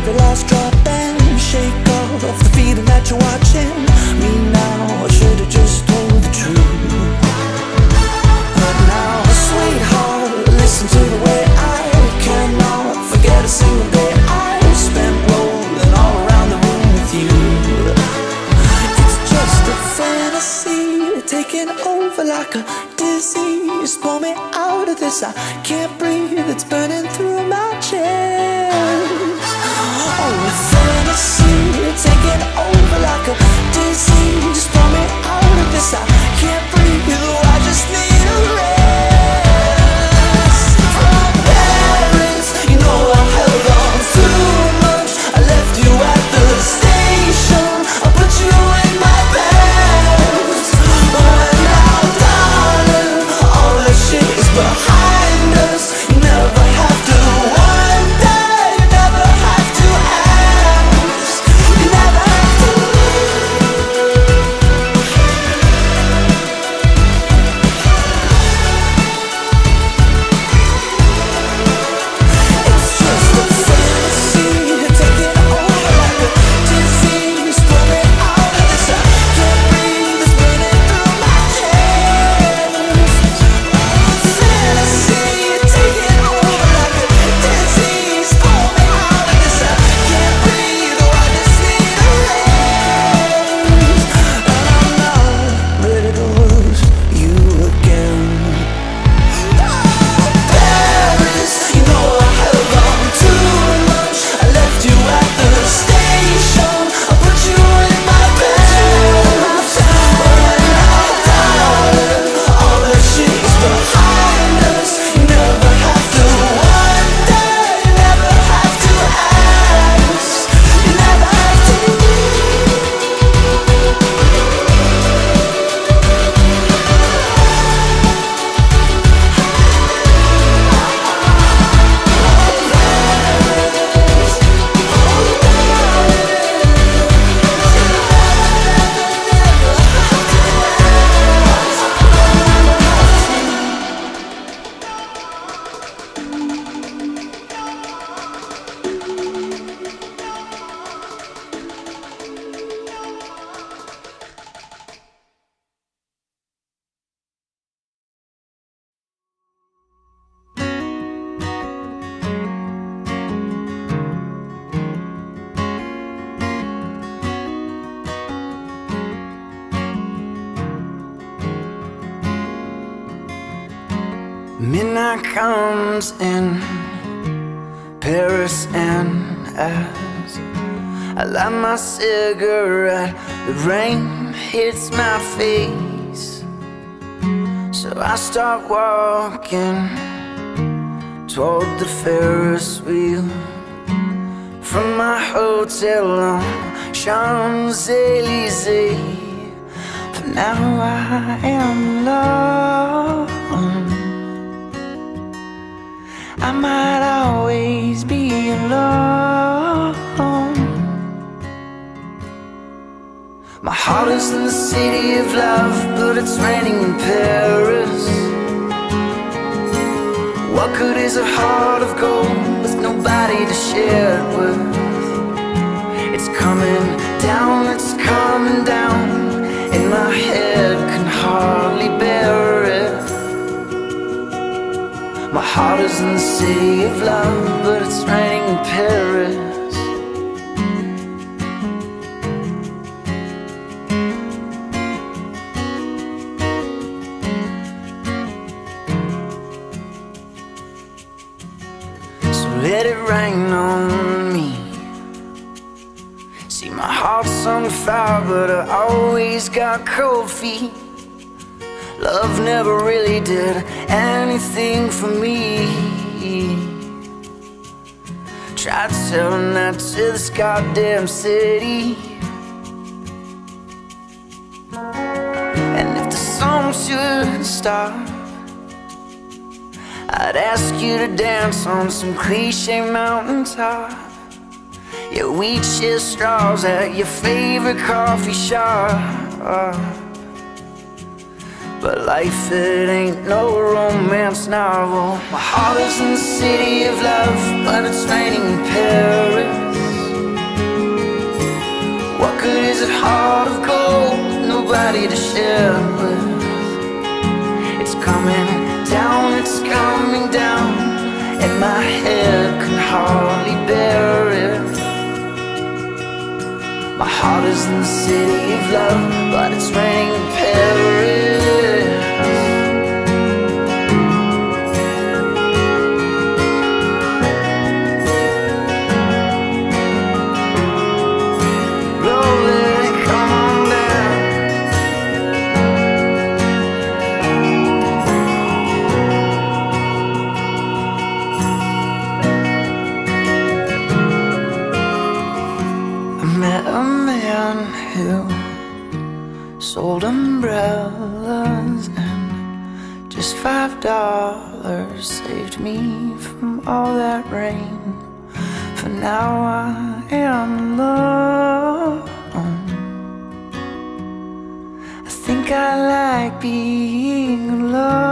every last drop and shake off of the feeling that you're watching me now. I should have just told the truth. But now, sweetheart, listen to the way I cannot forget a single day I spent rolling all around the room with you. It's just a fantasy taking over like a disease. Pull me out of this, I can't breathe, it's burning. Midnight comes in Paris and as I light my cigarette, the rain hits my face. So I start walking toward the Ferris wheel from my hotel on Champs Elysees. For now I am alone. Might always be alone. My heart is in the city of love, but it's raining in Paris. What good is a heart of gold with nobody to share it with? Heart is in the city of love, but it's raining in Paris. So let it rain on me. See, my heart's on fire, but I always got cold feet. Love never really did anything for me. Tried telling that to this goddamn city. And if the song should stop, I'd ask you to dance on some cliche mountaintop. Yeah, we share straws at your favorite coffee shop. But life, it ain't no romance novel. My heart is in the city of love, but it's raining in Paris. What good is a heart of gold, nobody to share with? It's coming down, it's coming down, and my head can hardly bear it. My heart is in the city of love, but it's raining sold umbrellas and just five dollars saved me from all that rain. For now I am alone. I think I like being alone.